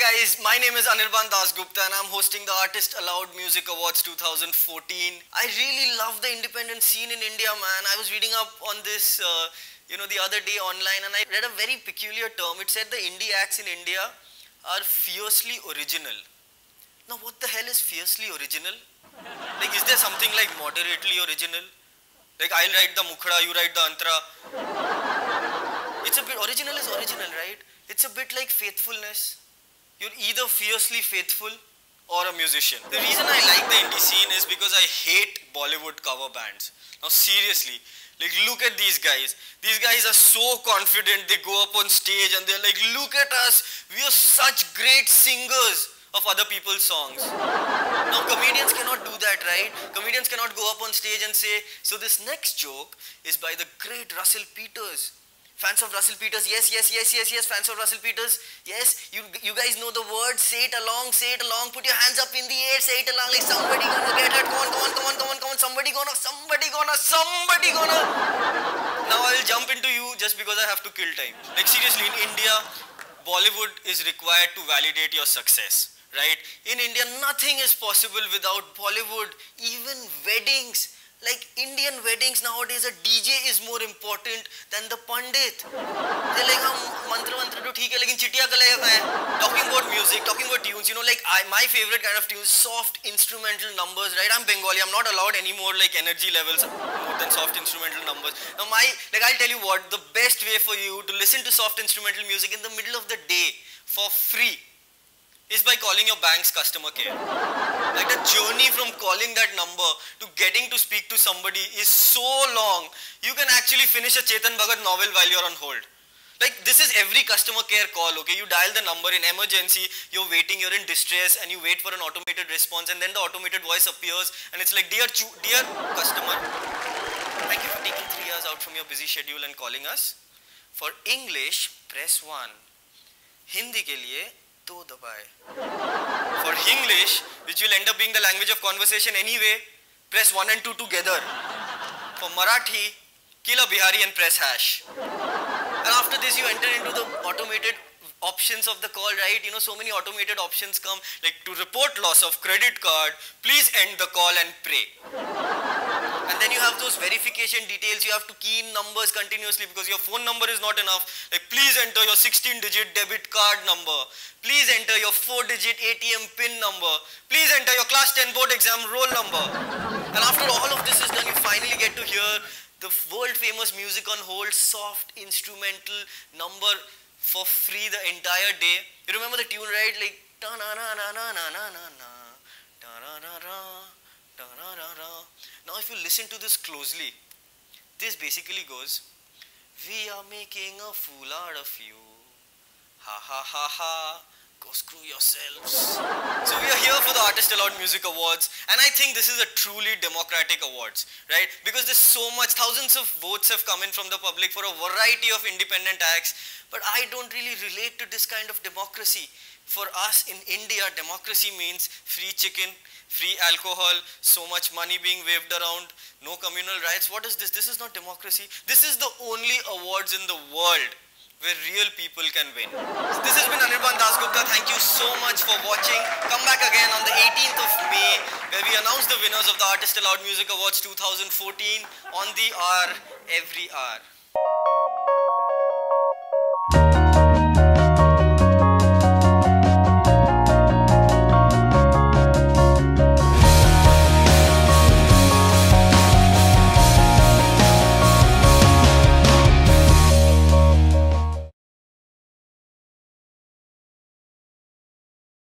guys, my name is Anirban Dasgupta and I'm hosting the Artist Aloud Music Awards 2014. I really love the independent scene in India, man. I was reading up on this, uh, you know, the other day online and I read a very peculiar term. It said the indie acts in India are fiercely original. Now, what the hell is fiercely original? Like, is there something like moderately original? Like, I'll write the mukhra, you write the antra. It's a bit, original is original, right? It's a bit like faithfulness. You're either fiercely faithful or a musician. The reason I like the indie scene is because I hate Bollywood cover bands. Now seriously, like look at these guys. These guys are so confident they go up on stage and they're like, look at us, we are such great singers of other people's songs. now comedians cannot do that, right? Comedians cannot go up on stage and say, so this next joke is by the great Russell Peters. Fans of Russell Peters, yes, yes, yes, yes, yes, fans of Russell Peters, yes, you, you guys know the words, say it along, say it along, put your hands up in the air, say it along. Like somebody gonna get hurt, come on, come on, come on, come on, come on, somebody gonna, somebody gonna, somebody gonna. Now I'll jump into you just because I have to kill time. Like seriously, in India, Bollywood is required to validate your success, right? In India, nothing is possible without Bollywood, even weddings like Indian weddings nowadays, a DJ is more important than the pandit. They like, mantra mantra to theek hai, lekin chittiya. Talking about music, talking about tunes, you know, like I, my favorite kind of tunes, soft instrumental numbers, right? I'm Bengali, I'm not allowed any more like energy levels more than soft instrumental numbers. Now my, like I'll tell you what, the best way for you to listen to soft instrumental music in the middle of the day for free is by calling your bank's customer care. Like the journey from calling that number to getting to speak to somebody is so long, you can actually finish a Chetan Bhagat novel while you're on hold. Like this is every customer care call, okay? You dial the number in emergency, you're waiting, you're in distress and you wait for an automated response and then the automated voice appears and it's like, dear, dear customer, thank you for taking three hours out from your busy schedule and calling us. For English, press 1. Hindi ke liye to. For English, which will end up being the language of conversation anyway, press 1 and 2 together. For Marathi, kill a Bihari and press hash. And after this, you enter into the automated options of the call, right? You know, so many automated options come, like to report loss of credit card, please end the call and pray. And then you have those verification details. You have to key in numbers continuously because your phone number is not enough. Like please enter your 16-digit debit card number. Please enter your 4-digit ATM PIN number. Please enter your class 10 board exam roll number. And after all of this is done, you finally get to hear the world famous music on hold, soft instrumental number for free the entire day. You remember the tune, right? Like na na na na na na na na na na na now if you listen to this closely, this basically goes, we are making a fool out of you. Ha ha ha ha. Go screw yourselves. so we are here for the Artist Aloud Music Awards and I think this is a truly democratic awards, right? Because there's so much, thousands of votes have come in from the public for a variety of independent acts but I don't really relate to this kind of democracy. For us in India, democracy means free chicken, free alcohol, so much money being waved around, no communal rights. What is this? This is not democracy. This is the only awards in the world where real people can win. This has been Anirban Dasgupta. Thank you so much for watching. Come back again on the 18th of May where we announce the winners of the Artist Aloud Music Awards 2014 on the hour, every hour.